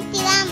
tiramos.